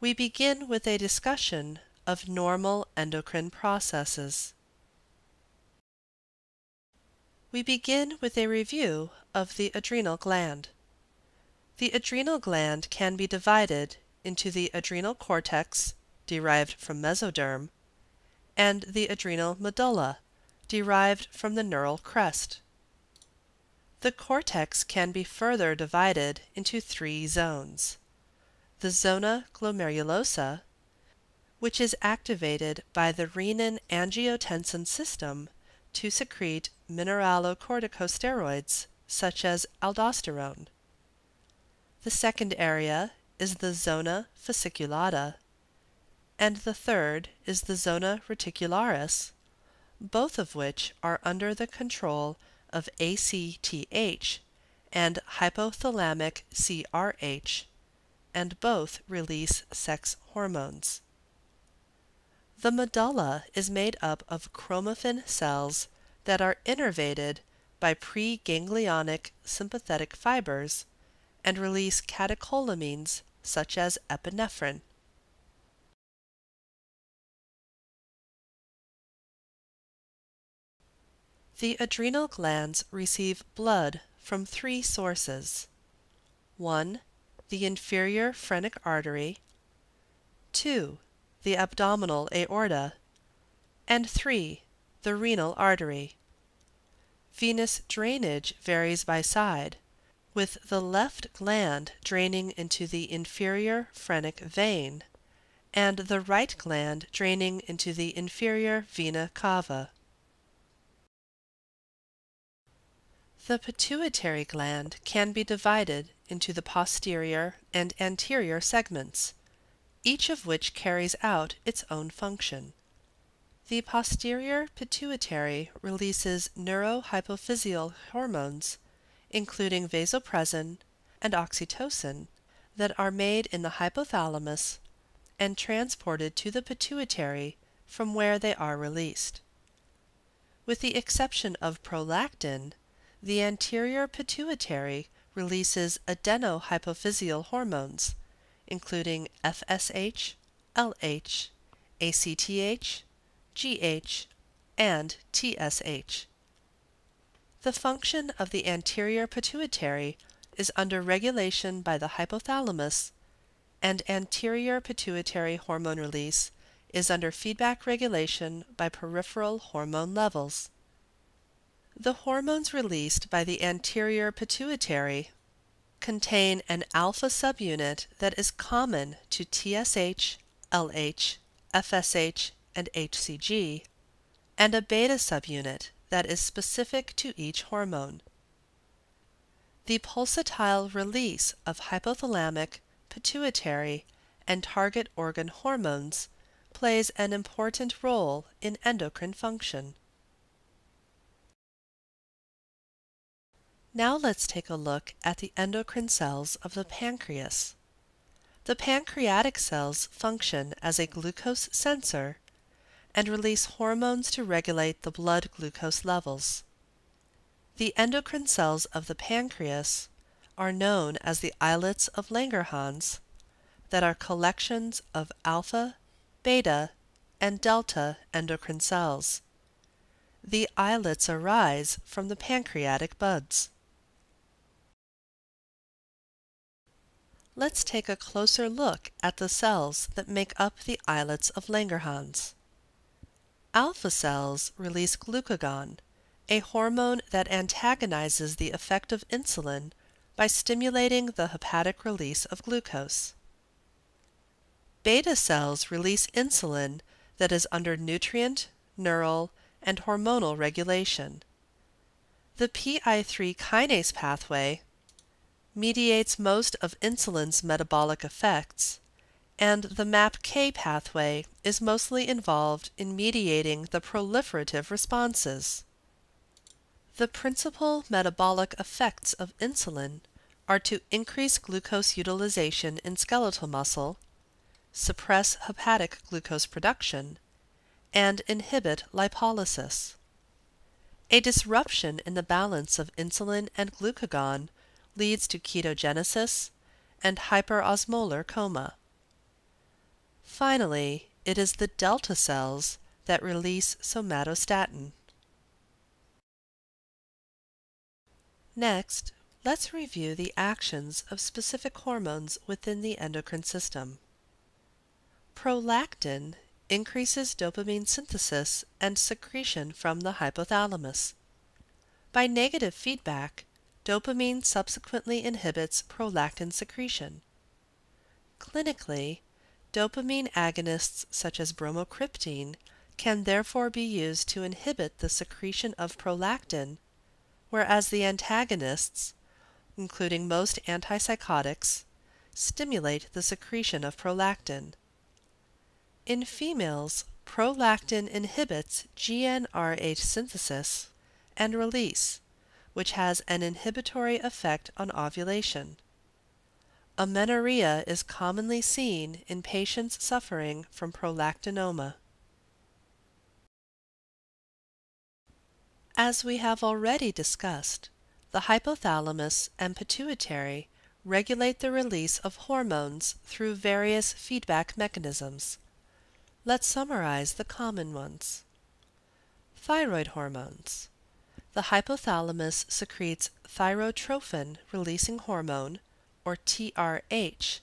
We begin with a discussion of normal endocrine processes. We begin with a review of the adrenal gland. The adrenal gland can be divided into the adrenal cortex, derived from mesoderm, and the adrenal medulla, derived from the neural crest. The cortex can be further divided into three zones. The zona glomerulosa, which is activated by the renin-angiotensin system to secrete mineralocorticosteroids such as aldosterone. The second area is the zona fasciculata, and the third is the zona reticularis, both of which are under the control of ACTH and hypothalamic CRH, and both release sex hormones. The medulla is made up of chromaffin cells that are innervated by preganglionic sympathetic fibers and release catecholamines such as epinephrine. The adrenal glands receive blood from three sources. 1. The inferior phrenic artery. 2. The abdominal aorta. And 3. The renal artery. Venous drainage varies by side, with the left gland draining into the inferior phrenic vein, and the right gland draining into the inferior vena cava. The pituitary gland can be divided into the posterior and anterior segments, each of which carries out its own function. The posterior pituitary releases neurohypophyseal hormones, including vasopressin and oxytocin, that are made in the hypothalamus and transported to the pituitary from where they are released. With the exception of prolactin, the anterior pituitary releases adenohypophyseal hormones, including FSH, LH, ACTH, GH, and TSH. The function of the anterior pituitary is under regulation by the hypothalamus, and anterior pituitary hormone release is under feedback regulation by peripheral hormone levels. The hormones released by the anterior pituitary contain an alpha subunit that is common to TSH, LH, FSH, and HCG, and a beta subunit that is specific to each hormone. The pulsatile release of hypothalamic, pituitary, and target organ hormones plays an important role in endocrine function. Now let's take a look at the endocrine cells of the pancreas. The pancreatic cells function as a glucose sensor and release hormones to regulate the blood glucose levels. The endocrine cells of the pancreas are known as the islets of Langerhans that are collections of alpha, beta, and delta endocrine cells. The islets arise from the pancreatic buds. Let's take a closer look at the cells that make up the islets of Langerhans. Alpha cells release glucagon, a hormone that antagonizes the effect of insulin by stimulating the hepatic release of glucose. Beta cells release insulin that is under nutrient, neural, and hormonal regulation. The PI3 kinase pathway mediates most of insulin's metabolic effects and the MAPK pathway is mostly involved in mediating the proliferative responses. The principal metabolic effects of insulin are to increase glucose utilization in skeletal muscle, suppress hepatic glucose production, and inhibit lipolysis. A disruption in the balance of insulin and glucagon leads to ketogenesis and hyperosmolar coma. Finally, it is the delta cells that release somatostatin. Next, let's review the actions of specific hormones within the endocrine system. Prolactin increases dopamine synthesis and secretion from the hypothalamus. By negative feedback, dopamine subsequently inhibits prolactin secretion. Clinically, dopamine agonists such as bromocriptine can therefore be used to inhibit the secretion of prolactin, whereas the antagonists, including most antipsychotics, stimulate the secretion of prolactin. In females, prolactin inhibits GnRH synthesis and release, which has an inhibitory effect on ovulation. Amenorrhea is commonly seen in patients suffering from prolactinoma. As we have already discussed, the hypothalamus and pituitary regulate the release of hormones through various feedback mechanisms. Let's summarize the common ones. Thyroid hormones. The hypothalamus secretes thyrotrophin releasing hormone, or TRH,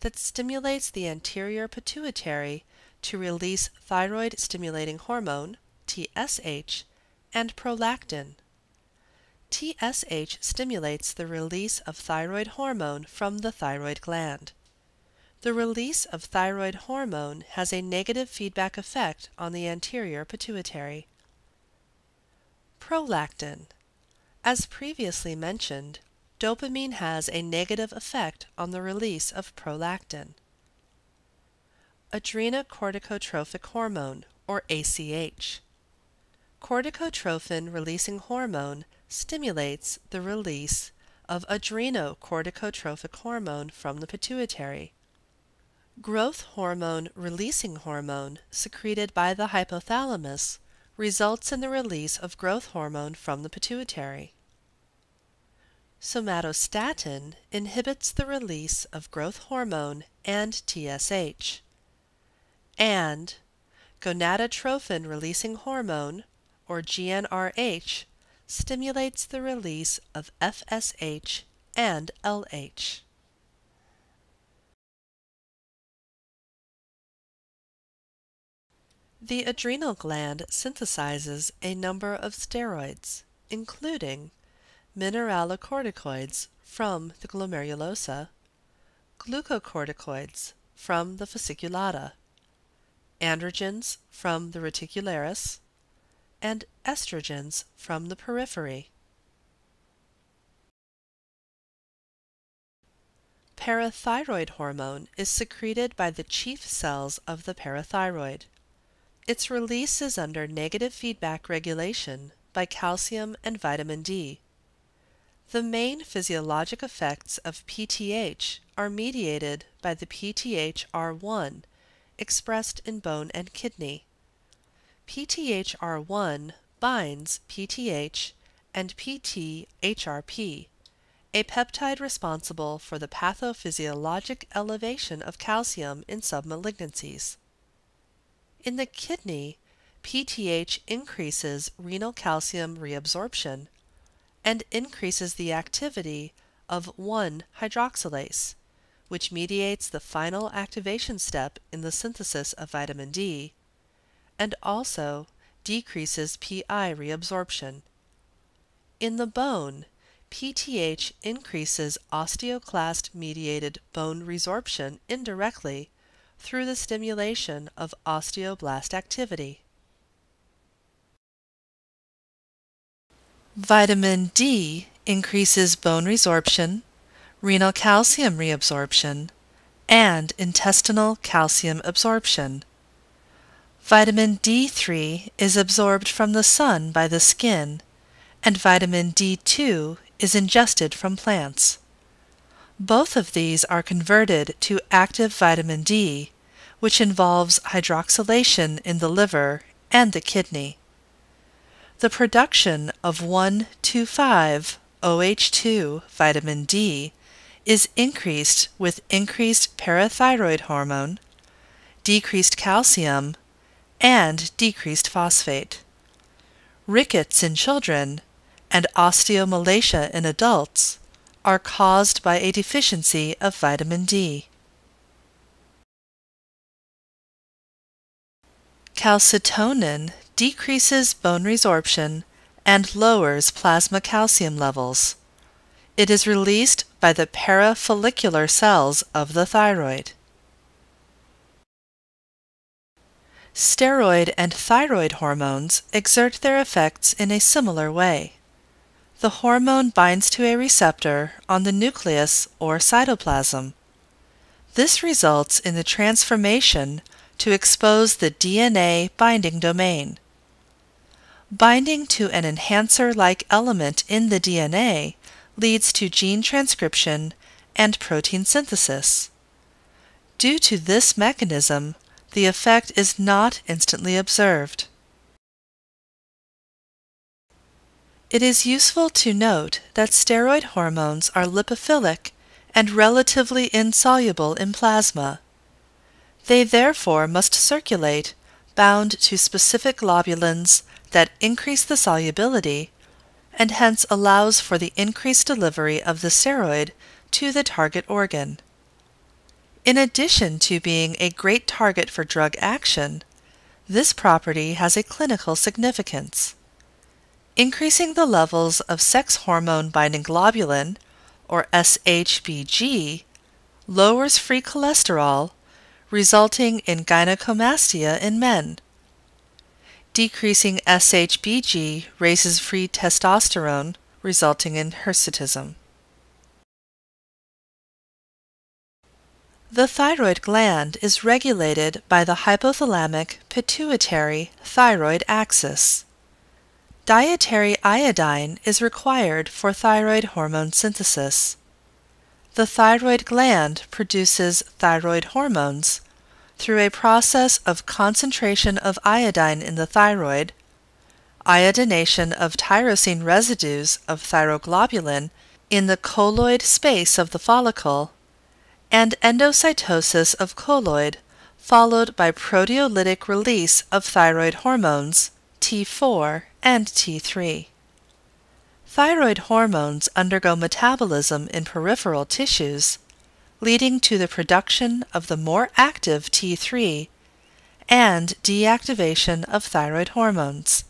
that stimulates the anterior pituitary to release thyroid stimulating hormone, TSH, and prolactin. TSH stimulates the release of thyroid hormone from the thyroid gland. The release of thyroid hormone has a negative feedback effect on the anterior pituitary. Prolactin. As previously mentioned, dopamine has a negative effect on the release of prolactin. Adrenocorticotropic hormone, or ACH. Corticotrophin releasing hormone stimulates the release of adrenocorticotropic hormone from the pituitary. Growth hormone releasing hormone secreted by the hypothalamus results in the release of growth hormone from the pituitary. Somatostatin inhibits the release of growth hormone and TSH. And gonadotrophin releasing hormone, or GnRH, stimulates the release of FSH and LH. The adrenal gland synthesizes a number of steroids, including mineralocorticoids from the glomerulosa, glucocorticoids from the fasciculata, androgens from the reticularis, and estrogens from the periphery. Parathyroid hormone is secreted by the chief cells of the parathyroid. Its release is under negative feedback regulation by calcium and vitamin D. The main physiologic effects of PTH are mediated by the PTHR1 expressed in bone and kidney. PTHR1 binds PTH and PTHRP, a peptide responsible for the pathophysiologic elevation of calcium in submalignancies. In the kidney, PTH increases renal calcium reabsorption and increases the activity of 1-hydroxylase, which mediates the final activation step in the synthesis of vitamin D, and also decreases PI reabsorption. In the bone, PTH increases osteoclast-mediated bone resorption indirectly through the stimulation of osteoblast activity. Vitamin D increases bone resorption, renal calcium reabsorption, and intestinal calcium absorption. Vitamin D3 is absorbed from the sun by the skin, and vitamin D2 is ingested from plants. Both of these are converted to active vitamin D, which involves hydroxylation in the liver and the kidney. The production of 1,2,5-OH2 vitamin D is increased with increased parathyroid hormone, decreased calcium, and decreased phosphate. Rickets in children and osteomalacia in adults are caused by a deficiency of vitamin D. Calcitonin decreases bone resorption and lowers plasma calcium levels. It is released by the parafollicular cells of the thyroid. Steroid and thyroid hormones exert their effects in a similar way. The hormone binds to a receptor on the nucleus or cytoplasm. This results in the transformation to expose the DNA binding domain. Binding to an enhancer-like element in the DNA leads to gene transcription and protein synthesis. Due to this mechanism, the effect is not instantly observed. It is useful to note that steroid hormones are lipophilic and relatively insoluble in plasma. They therefore must circulate bound to specific globulins that increase the solubility and hence allows for the increased delivery of the steroid to the target organ. In addition to being a great target for drug action, this property has a clinical significance. Increasing the levels of sex hormone binding globulin, or SHBG, lowers free cholesterol, resulting in gynecomastia in men. Decreasing SHBG raises free testosterone, resulting in hirsutism. The thyroid gland is regulated by the hypothalamic pituitary thyroid axis. Dietary iodine is required for thyroid hormone synthesis. The thyroid gland produces thyroid hormones through a process of concentration of iodine in the thyroid, iodination of tyrosine residues of thyroglobulin in the colloid space of the follicle, and endocytosis of colloid followed by proteolytic release of thyroid hormones T4 and T3. Thyroid hormones undergo metabolism in peripheral tissues leading to the production of the more active T3 and deactivation of thyroid hormones.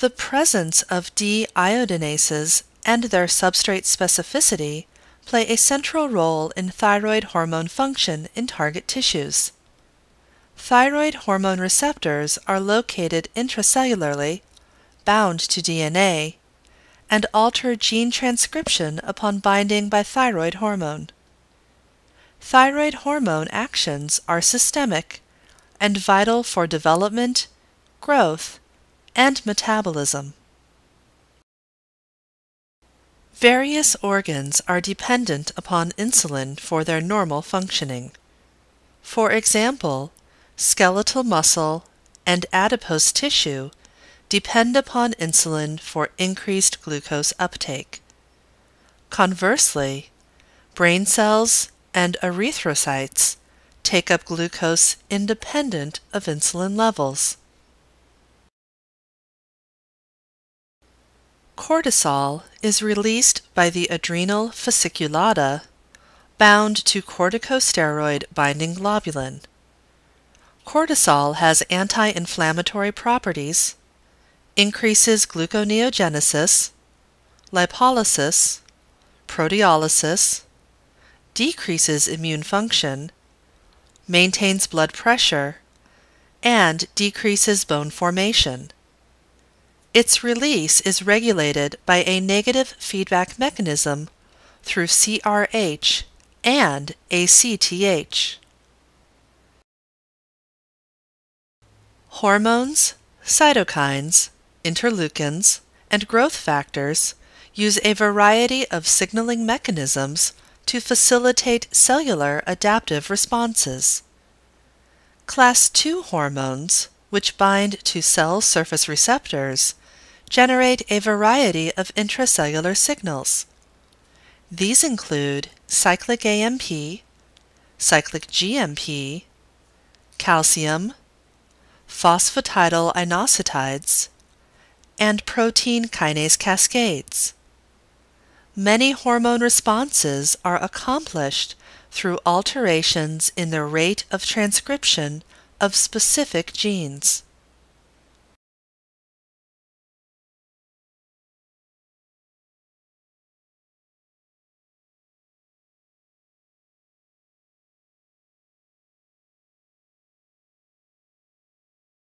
The presence of deiodinases and their substrate specificity play a central role in thyroid hormone function in target tissues. Thyroid hormone receptors are located intracellularly, bound to DNA, and alter gene transcription upon binding by thyroid hormone. Thyroid hormone actions are systemic and vital for development, growth, and metabolism. Various organs are dependent upon insulin for their normal functioning. For example, skeletal muscle and adipose tissue depend upon insulin for increased glucose uptake. Conversely, brain cells and erythrocytes take up glucose independent of insulin levels. Cortisol is released by the adrenal fasciculata bound to corticosteroid binding globulin. Cortisol has anti-inflammatory properties increases gluconeogenesis, lipolysis, proteolysis, decreases immune function, maintains blood pressure, and decreases bone formation. Its release is regulated by a negative feedback mechanism through CRH and ACTH. Hormones, cytokines, interleukins, and growth factors use a variety of signaling mechanisms to facilitate cellular adaptive responses. Class II hormones, which bind to cell surface receptors, generate a variety of intracellular signals. These include cyclic AMP, cyclic GMP, calcium, phosphatidylinositides, and protein kinase cascades. Many hormone responses are accomplished through alterations in the rate of transcription of specific genes.